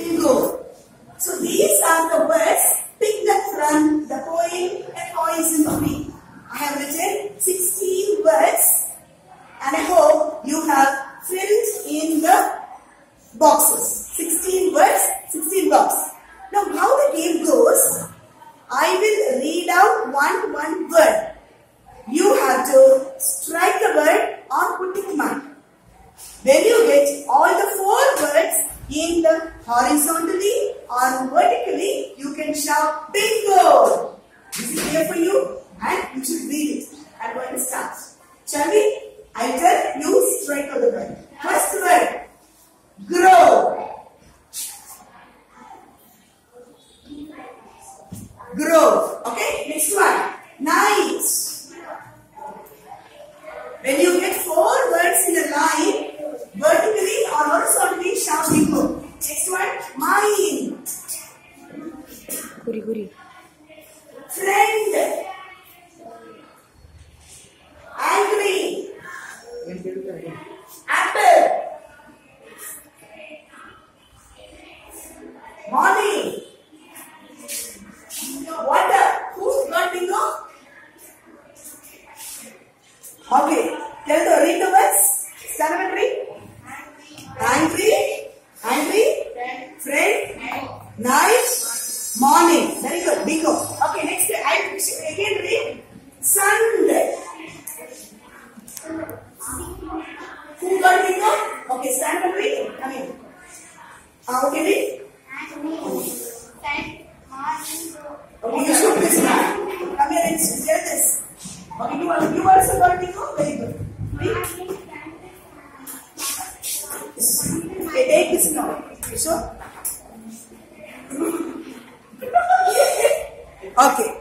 Bingo. So these are the words picked up from the poem A Poison Tree. I have written 16 words and I hope you have filled in the boxes. 16 words, 16 boxes. Now how the game goes, I will read out one one word. You have to strike the word or put tick mark. When you get all the four in the horizontally or vertically, you can shout bingo. This Is here for you? And you should read it. I'm going to start. Shall we? I tell you strike out the word. First word, grow. Grow. simple. Next one, mind. Guri guri. Friend. Angry. Apple. Molly. Water. Who's got bingo? Okay. Tell the read the words. Seven and read. Night. Morning. Very good. Bingo. Okay. Next. I again read. Sunday. Who got bingo? Okay. Stand up read. Come in. Ah, okay. Read. Okay. You should listen. Come here and tell this. Okay. You, al- you also got bingo. Very good. Read. Okay, take this now. You Ok,